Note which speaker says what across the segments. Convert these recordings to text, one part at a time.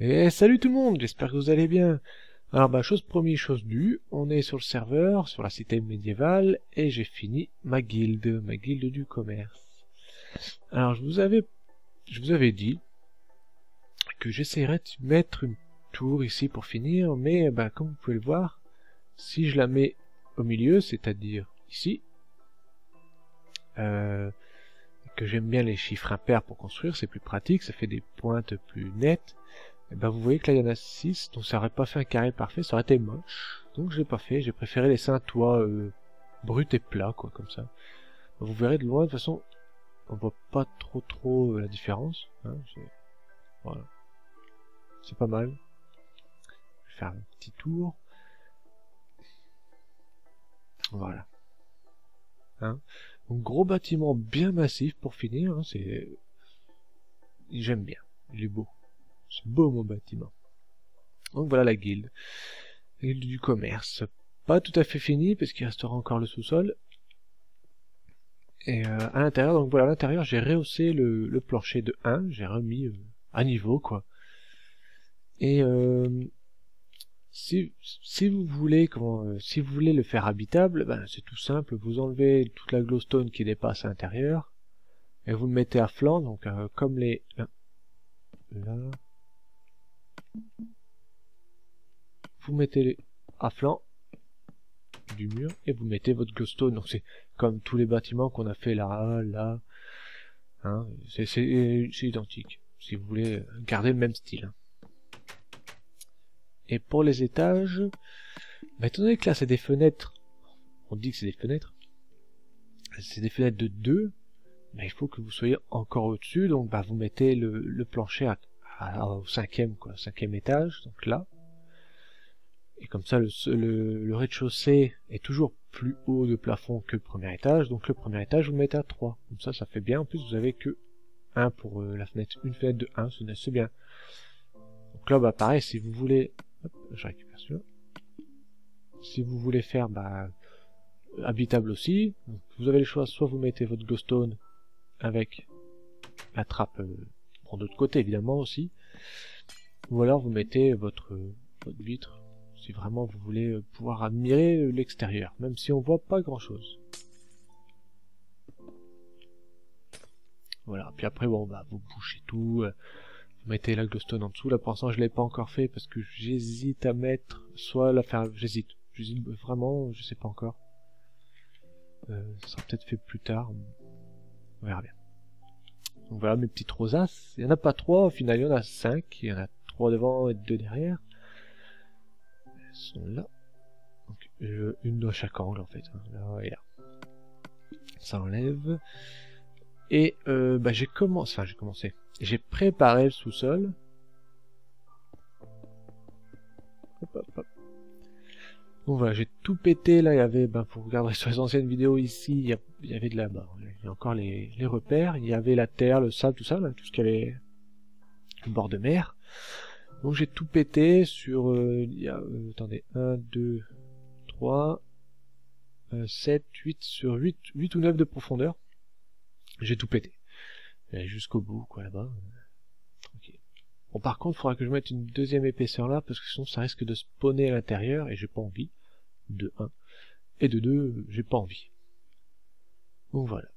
Speaker 1: Et salut tout le monde, j'espère que vous allez bien. Alors bah chose promis, chose due, on est sur le serveur, sur la cité médiévale, et j'ai fini ma guilde, ma guilde du commerce. Alors je vous avais je vous avais dit que j'essaierais de mettre une tour ici pour finir, mais bah comme vous pouvez le voir, si je la mets au milieu, c'est-à-dire ici, euh, que j'aime bien les chiffres impairs pour construire, c'est plus pratique, ça fait des pointes plus nettes, et ben vous voyez que là il y en a 6, donc ça aurait pas fait un carré parfait, ça aurait été moche. Donc je l'ai pas fait, j'ai préféré laisser un toit euh, brut et plat, quoi, comme ça. Vous verrez de loin, de toute façon, on voit pas trop trop euh, la différence. Hein, voilà. C'est pas mal. Je vais faire un petit tour. Voilà. Hein Donc gros bâtiment bien massif pour finir, hein, c'est... J'aime bien, il est beau. C'est beau mon bâtiment. Donc voilà la guilde. La guilde du commerce. Pas tout à fait fini parce qu'il restera encore le sous-sol. Et euh, à l'intérieur, donc voilà, à l'intérieur, j'ai rehaussé le, plancher de 1, j'ai remis euh, à niveau, quoi. Et euh, si, vous voulez comment, si vous voulez le faire habitable, ben c'est tout simple, vous enlevez toute la glowstone qui dépasse à l'intérieur, et vous le mettez à flanc, donc comme les... là, vous mettez à flanc du mur et vous mettez votre glowstone. Donc c'est comme tous les bâtiments qu'on a fait là, là. Hein, c'est identique. Si vous voulez garder le même style. Et pour les étages, bah, étant donné que là c'est des fenêtres, on dit que c'est des fenêtres, c'est des fenêtres de 2, bah, il faut que vous soyez encore au-dessus, donc bah, vous mettez le, le plancher à au cinquième quoi, cinquième étage, donc là. Et comme ça, le, le, rez-de-chaussée est toujours plus haut de plafond que le premier étage, donc le premier étage vous le mettez à 3. Comme ça, ça fait bien. En plus, vous avez que 1 pour euh, la fenêtre, une fenêtre de 1, c'est bien. Donc là, bah pareil, si vous voulez, hop, je récupère celui-là. Si vous voulez faire, bah, habitable aussi, vous avez le choix, soit vous mettez votre glowstone avec la trappe euh, de l'autre côté évidemment aussi. Ou alors vous mettez votre, votre vitre si vraiment vous voulez euh, pouvoir admirer euh, l'extérieur, même si on voit pas grand chose. Voilà, puis après bon bah vous bouchez tout, euh, vous mettez la glowstone en dessous, là pour l'instant je l'ai pas encore fait parce que j'hésite à mettre soit la faire j'hésite, j'hésite vraiment, je sais pas encore. ça sera peut-être fait plus tard, on verra bien. Donc voilà mes petites rosaces. Il n'y en a pas trois, au final il y en a cinq. Il y en a trois devant et deux derrière. Elles sont là. Une dans chaque angle en fait. Hein. Là là. Ça enlève. Et euh, bah, j'ai commencé. Enfin j'ai commencé. J'ai préparé le sous-sol. Bon voilà, j'ai tout pété, là il y avait, ben, vous regarderez sur les anciennes vidéos ici, il y, avait de la, bas il y a encore les, les, repères, il y avait la terre, le sable, tout ça, là, tout ce qui avait le bord de mer. Donc j'ai tout pété sur, euh, il y a, euh, attendez, 1, 2, 3, 7, 8, sur 8, 8 ou 9 de profondeur. J'ai tout pété. Jusqu'au bout, quoi, là-bas. Bon, par contre, il faudra que je mette une deuxième épaisseur là, parce que sinon ça risque de spawner à l'intérieur, et j'ai pas envie de 1. Et de 2, j'ai pas envie. Donc voilà.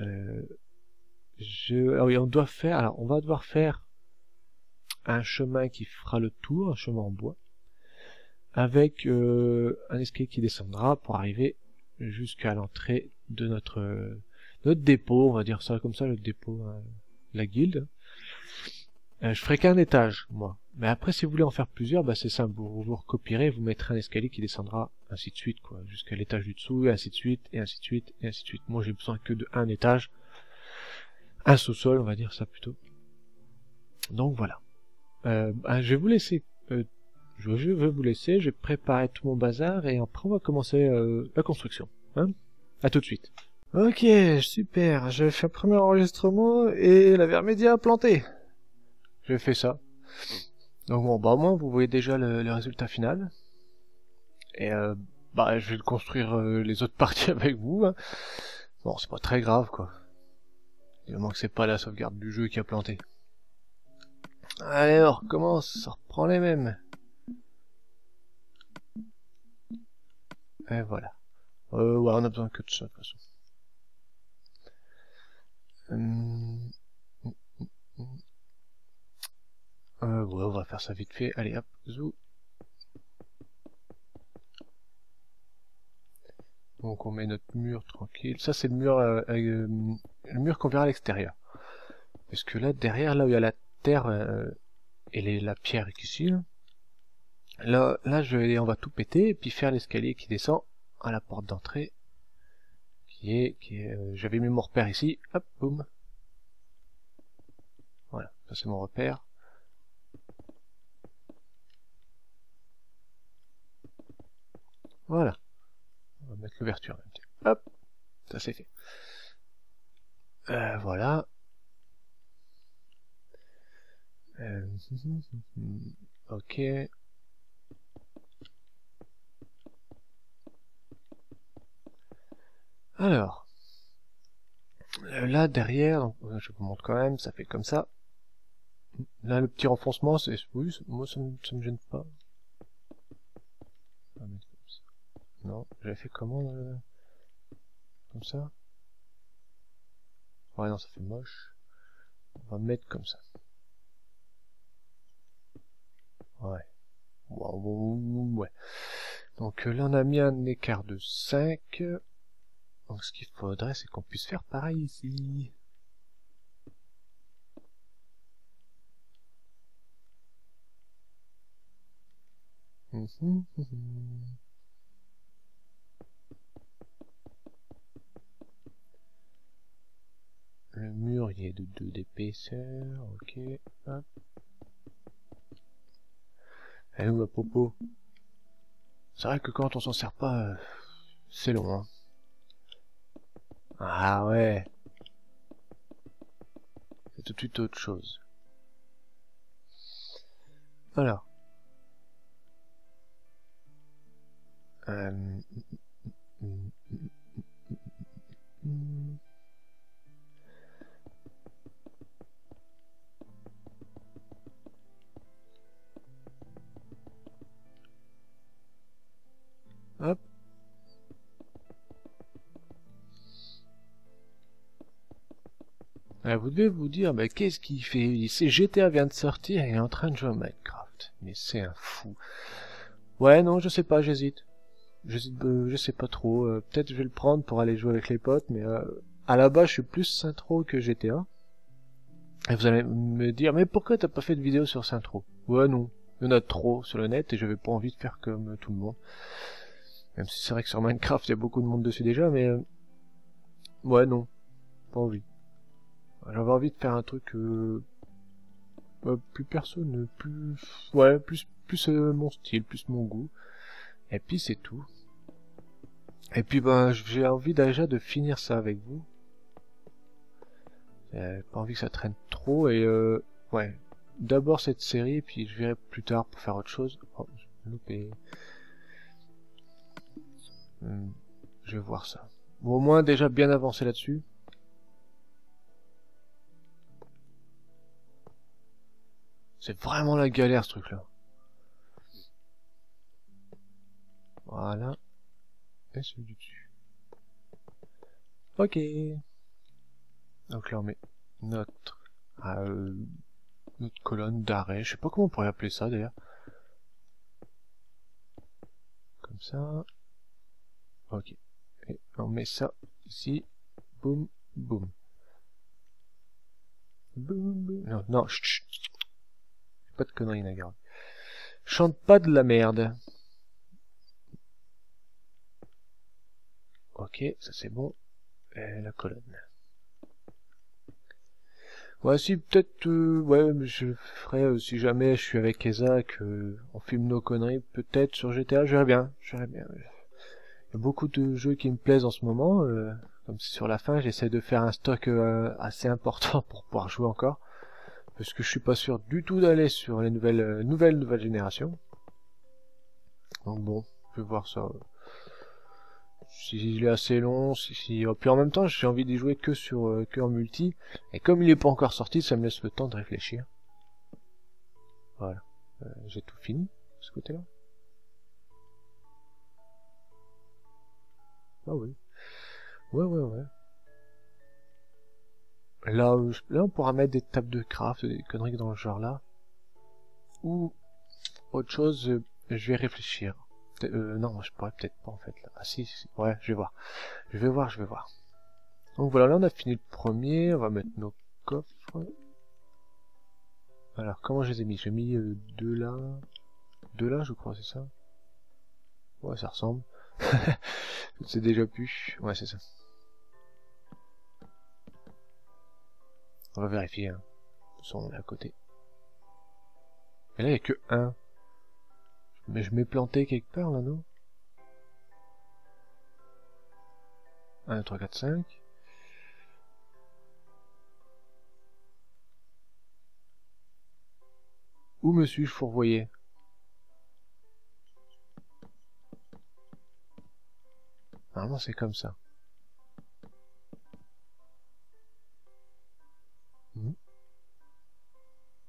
Speaker 1: Euh, je... Ah oui, on doit faire... Alors, on va devoir faire un chemin qui fera le tour, un chemin en bois, avec euh, un escalier qui descendra pour arriver jusqu'à l'entrée de notre notre dépôt, on va dire ça comme ça, le dépôt, hein, la guilde. Euh, je ferai qu'un étage, moi. Mais après, si vous voulez en faire plusieurs, bah c'est simple. Vous, vous recopierez, vous mettrez un escalier qui descendra ainsi de suite, quoi, jusqu'à l'étage du dessous, et ainsi de suite, et ainsi de suite, et ainsi de suite. Moi, j'ai besoin que de un étage, un sous-sol, on va dire ça plutôt. Donc voilà. Euh, bah, je vais vous laisser. Euh, je, vais vous laisser. Je vais préparer tout mon bazar et après on va commencer la construction. Hein à tout de suite. Ok, super. Je fais un premier enregistrement et la vermédia a planté j'ai fait ça. Donc bon, bah au moins vous voyez déjà le, résultat final. Et euh, bah je vais construire euh, les autres parties avec vous. Hein. Bon, c'est pas très grave quoi. Du moment que c'est pas la sauvegarde du jeu qui a planté. Allez, on recommence, on reprend les mêmes? Et voilà. Euh, ouais, on a besoin que de ça, de toute façon. Hum, hum, euh, ouais, on va faire ça vite fait. Allez, hop, zou. Donc on met notre mur tranquille. Ça c'est le mur, euh, euh, le mur qu'on verra à l'extérieur. Parce que là derrière, là où il y a la terre euh, et la pierre qui ici, là, là je vais, on va tout péter et puis faire l'escalier qui descend à la porte d'entrée. Qui est, qui est, j'avais mis mon repère ici. Hop, boum. Voilà, ça c'est mon repère. Voilà mettre l'ouverture. Hop, ça c'est fait. Euh, voilà. Euh, ok. Alors, euh, là derrière, donc, je vous montre quand même, ça fait comme ça. Là, le petit renfoncement, c'est, oui, moi ça me, ça me gêne pas. Non, j'avais fait comment euh, Comme ça? Ouais, non, ça fait moche. On va mettre comme ça. Ouais. Ouais. Donc là, on a mis un écart de 5. Donc ce qu'il faudrait, c'est qu'on puisse faire pareil ici. Hum, hum, hum, Le mur, il est de 2 d'épaisseur. Ok. Hop. Elle où ma popo C'est vrai que quand on s'en sert pas, euh, c'est long. Hein. Ah ouais. C'est tout de suite autre chose. Hop. Vous devez vous dire, mais qu'est-ce qu'il fait sait GTA vient de sortir et est en train de jouer à Minecraft. Mais c'est un fou. Ouais, non, je sais pas, j'hésite. J'hésite, euh, je sais pas trop. Euh, peut-être je vais le prendre pour aller jouer avec les potes, mais euh, à la base, je suis plus Sintro que GTA. Et vous allez me dire, mais pourquoi t'as pas fait de vidéo sur Sintro Ouais, non. Il y en a trop sur le net et j'avais pas envie de faire comme tout le monde. Même si c'est vrai que sur Minecraft, il y a beaucoup de monde dessus déjà, mais... Euh, ouais, non. Pas envie. J'avais envie de faire un truc... Euh... plus personne, plus... Ouais, plus, plus euh, mon style, plus mon goût. Et puis c'est tout. Et puis ben, j'ai envie déjà de finir ça avec vous. J'ai pas envie que ça traîne trop et euh, ouais. D'abord cette série, puis je verrai plus tard pour faire autre chose. Oh, j'ai loupé. Hmm, je vais voir ça. Bon, au moins déjà bien avancé là-dessus. C'est vraiment la galère ce truc-là. Voilà. Et celui du dessus. Ok. Donc là on met notre, euh, notre colonne d'arrêt. Je sais pas comment on pourrait appeler ça d'ailleurs. Comme ça. Ok. Et on met ça ici. Boum, boum. Boum, boum. Non, non, chut. Pas de conneries, Nagar. Chante pas de la merde. Ok, ça c'est bon. La colonne. Ouais, si, peut-être, euh, ouais, je ferai, euh, si jamais je suis avec Eza, que on filme nos conneries, peut-être sur GTA, je verrai bien, je verrai bien. Il y a beaucoup de jeux qui me plaisent en ce moment. Euh, comme c'est sur la fin, j'essaie de faire un stock euh, assez important pour pouvoir jouer encore. Parce que je suis pas sûr du tout d'aller sur les nouvelles, euh, nouvelles, nouvelles générations. Donc bon, je vais voir ça. Si il est assez long, si, si... Oh, puis en même temps, j'ai envie d'y jouer que sur que en multi. Et comme il est pas encore sorti, ça me laisse le temps de réfléchir. Voilà. Euh, J'ai tout fini, ce côté-là. Ah oui. Ouais, ouais, ouais. Là, on pourra mettre des tables de craft, des conneries dans le genre là. Ou autre chose, euh, je vais réfléchir. Euh, non, je pourrais peut-être pas en fait. Là. Ah si, si, ouais, je vais voir. Je vais voir, je vais voir. Donc voilà, là on a fini le premier. On va mettre nos coffres. Alors, comment je les ai mis? J'ai mis euh, deux là. Deux là, je crois, c'est ça? Ouais, ça ressemble. c'est déjà pu. Ouais, c'est ça. On va vérifier. Hein. Toute on est à côté. Et là, il n'y a que un. Mais je m'ai planté quelque part, là, non? 1, 2, 3, 4, 5. Où me suis-je fourvoyé? Normalement, c'est comme ça.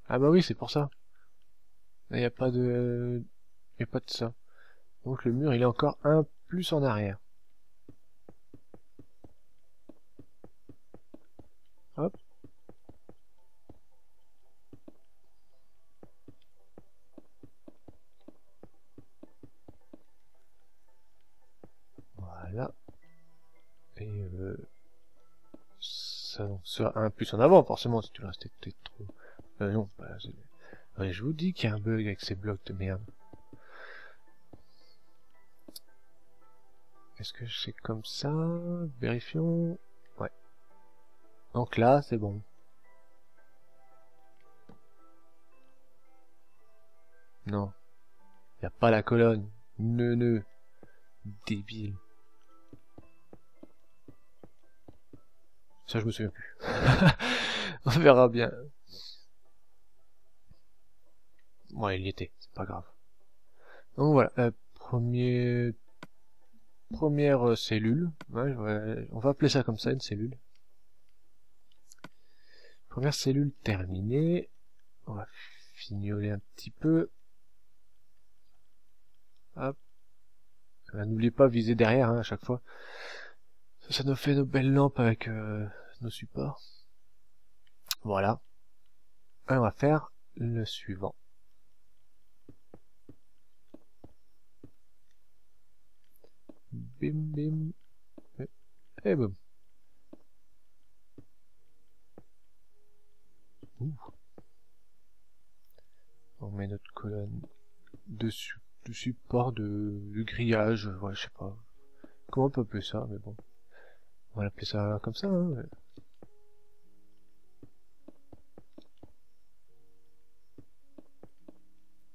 Speaker 1: Ah bah oui, c'est pour ça. Il n'y a pas de... Il a pas de ça. Donc le mur, il est encore un plus en arrière. Hop. Voilà. Et euh, ça, ça un plus en avant, forcément, si tu restais peut-être trop... Euh, non, bah, je vous dis qu'il y a un bug avec ces blocs de merde. Est-ce que c'est comme ça? Vérifions. Ouais. Donc là, c'est bon. Non. Y a pas la colonne. Neuneu. Débile. Ça, je me souviens plus. On verra bien. Ouais, il y était. C'est pas grave. Donc voilà. Euh, premier première euh, cellule. on va appeler ça comme ça, une cellule. Première cellule terminée. On va fignoler un petit peu. Hop. Euh, n'oubliez pas viser derrière hein, à chaque fois. Ça, nous fait nos belles lampes avec nos supports. Voilà. on va faire le suivant. Bim bim. Et, boum. On met notre colonne dessus, du support de, grillage, ouais, je sais pas. Comment on peut appeler ça, mais bon. On va l'appeler ça comme ça, hein.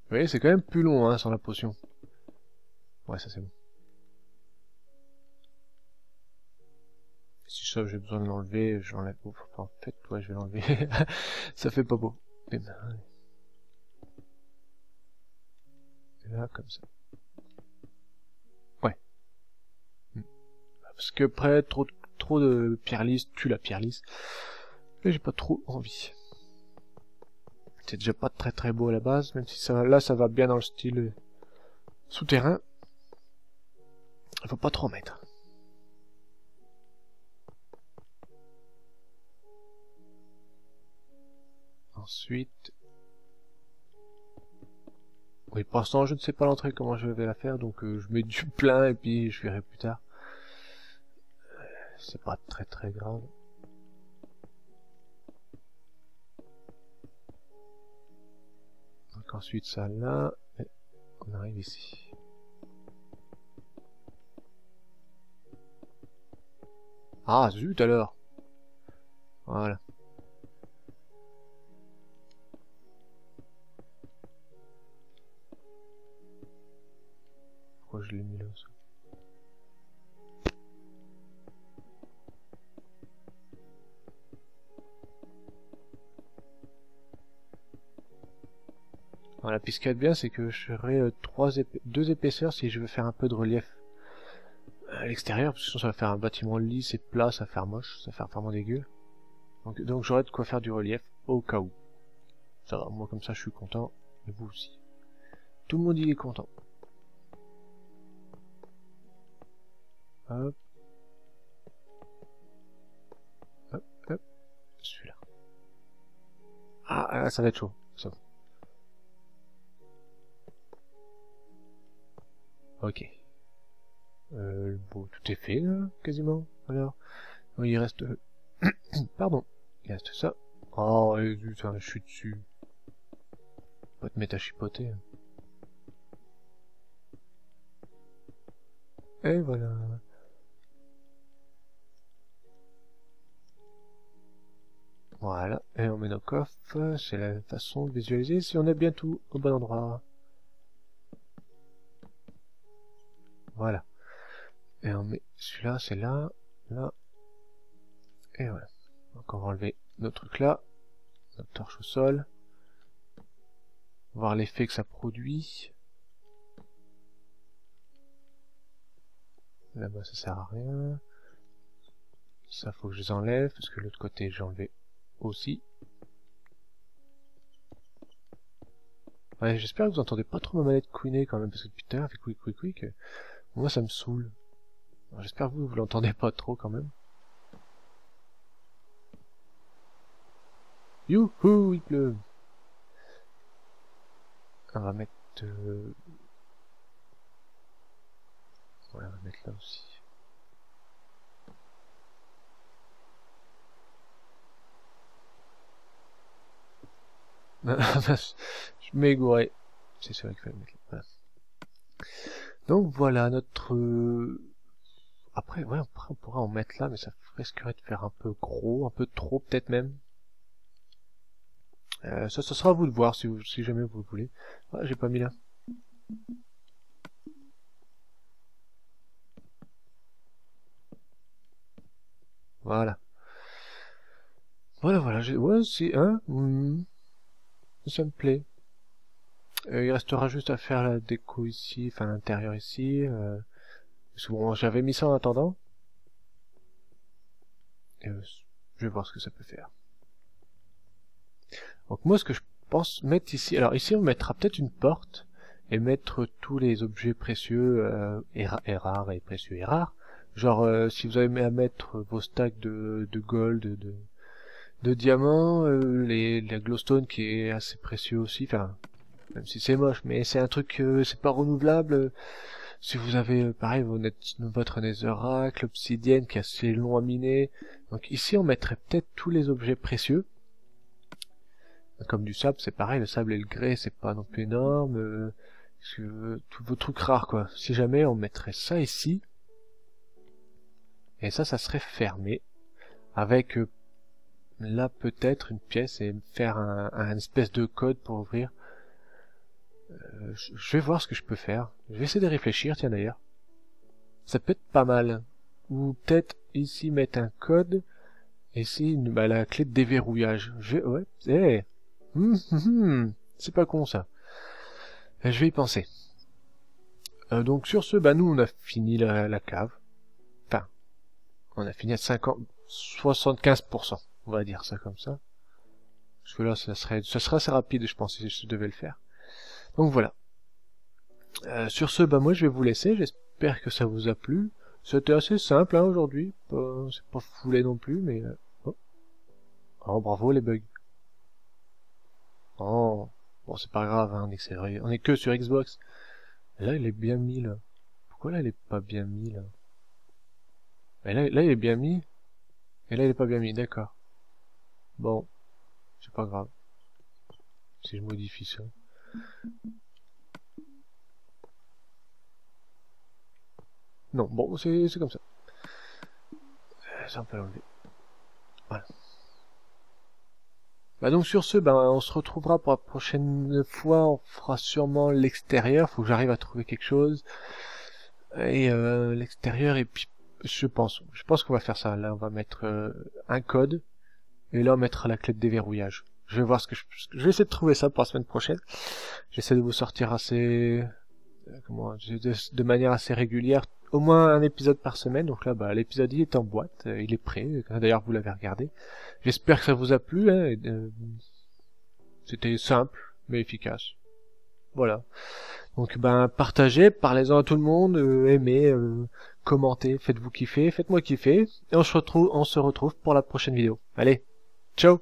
Speaker 1: Vous voyez, c'est quand même plus long, hein, sans la potion. Ouais, ça c'est bon. J'ai besoin de l'enlever, j'enlève. en fait, ouais, je vais l'enlever. ça fait pas beau. Et là, comme ça. Ouais. Hmm. Parce que après, trop, de pierre lisse tue la pierre lisse. Et j'ai pas trop envie. C'est déjà pas très très beau à la base, même si ça, là ça va bien dans le style souterrain. Il faut pas trop mettre. Ensuite... Oui, pour l'instant, je ne sais pas l'entrée, comment je vais la faire, donc euh, je mets du plein et puis je verrai plus tard. C'est pas très très grave. Donc ensuite ça là, et on arrive ici. Ah zut alors Voilà. Je l'ai mis là Voilà, puis bien, c'est que je euh, deux épaisseurs si je veux faire un peu de relief à l'extérieur, parce que sinon ça va faire un bâtiment lisse et plat, ça va faire moche, ça va faire vraiment dégueu. Donc, donc j'aurai de quoi faire du relief au cas où. Ça va, moi comme ça je suis content. Et vous aussi. Tout le monde y est content. Hop. Hop. Celui-là. Ah, ah, ça va être chaud. Ça. Ok. Euh, tout est fait, là, quasiment. Alors, il reste... Pardon. Il reste ça. Oh, putain, je suis dessus. Pas te mettre à chipoter. Hein. Et voilà. Voilà, et on met nos coffres, c'est la façon de visualiser si on est bien tout au bon endroit. Voilà. Et on met celui-là, c'est là, là, et voilà. Donc on va enlever notre truc là, notre torche au sol, voir l'effet que ça produit. Là-bas ça sert à rien. Ça faut que je les enlève, parce que l'autre côté j'ai enlevé aussi. J'espère que vous entendez pas trop ma manette couiner quand même, parce que putain, fait quick quick quick. Moi ça me saoule. J'espère que vous, vous l'entendez pas trop quand même. Youhou, il pleut. On va mettre... Euh... on va mettre là aussi. je m'ai. C'est sûr qu'il fallait mettre là. Donc voilà notre... Euh, après, ouais, après on pourra en mettre là, mais ça risquerait de faire un peu gros, un peu trop peut-être même. Euh, ça, ça sera à vous de voir si, vous, si jamais vous voulez. Ah, j'ai pas mis là. Voilà. Voilà, voilà. Ouais, c'est. Hmm. Ça me plaît. Euh, il restera juste à faire la déco ici, enfin l'intérieur ici. Euh, bon, j'avais mis ça en attendant. Euh, je vais voir ce que ça peut faire. Donc moi ce que je pense mettre ici, alors ici on mettra peut-être une porte et mettre tous les objets précieux euh, et, rares et précieux et rares. Genre si vous avez à mettre vos stacks de gold, de, de diamants, euh, les, la glowstone qui est assez précieux aussi, enfin même si c'est moche, mais c'est un truc, c'est pas renouvelable. Si vous avez pareil votre netherrack, l'obsidienne qui est assez long à miner, donc ici on mettrait peut-être tous les objets précieux comme du sable, c'est pareil, le sable et le grès, c'est pas non plus énorme. Euh, tous vos trucs rares, quoi. Si jamais on mettrait ça ici, et ça, ça serait fermé, avec euh, là peut-être une pièce et faire un, espèce de code pour ouvrir. Euh, je vais voir ce que je peux faire. Je vais essayer de réfléchir, tiens d'ailleurs. Ça peut être pas mal. Ou peut-être ici mettre un code, et ici bah, la clé de déverrouillage. Je vais... Ouais, eh, Hum, hum, hum. c'est pas con ça. Euh, je vais y penser. Euh, donc sur ce, bah nous on a fini la, cave. Enfin, on a fini à 50, 75%, on va dire ça comme ça. Parce que là, ça serait, ça serait assez rapide, je pense, si je devais le faire. Donc voilà. Euh, sur ce, bah moi je vais vous laisser. J'espère que ça vous a plu. C'était assez simple hein, aujourd'hui. C'est pas foulé non plus, mais... Oh. oh bravo les bugs. Oh, bon c'est pas grave, hein, on, est on est que sur Xbox. là il est bien mis là. Pourquoi là il est pas bien mis là? Là, là il est bien mis. Et là il est pas bien mis, d'accord. Bon, c'est pas grave. Si je modifie ça. Non, bon, c'est comme ça. Ça on peut l'enlever. Voilà. Bah donc sur ce, ben on se retrouvera pour la prochaine fois. On fera sûrement l'extérieur. Faut que j'arrive à trouver quelque chose. Et euh, l'extérieur et puis je pense, je pense qu'on va faire ça. Là, on va mettre euh, un code et là on mettra la clé de déverrouillage. Je vais voir ce que je, je vais essayer de trouver ça pour la semaine prochaine. J'essaie de vous sortir assez, euh, comment, de manière assez régulière au moins un épisode par semaine. Donc là, bah, l'épisode il est en boîte, euh, il est prêt. D'ailleurs, vous l'avez regardé. J'espère que ça vous a plu. Hein, euh, C'était simple mais efficace. Voilà. Donc ben partagez, parlez-en à tout le monde, aimez, commentez, faites-vous kiffer, faites-moi kiffer, et on se retrouve, on se retrouve pour la prochaine vidéo. Allez, ciao